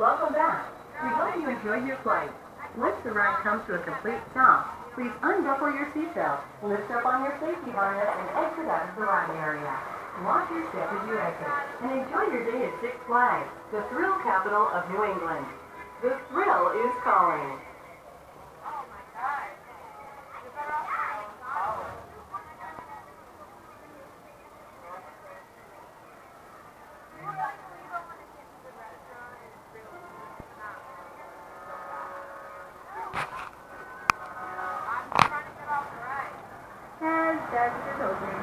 Welcome back. We hope you enjoyed your flight. Once the ride comes to a complete stop, please unbuckle your seatbelt, lift up on your safety harness, and exit out of the ride area. Watch your step as you exit, and enjoy your day at Six Flags, the thrill capital of New England. The thrill is calling. 现在手机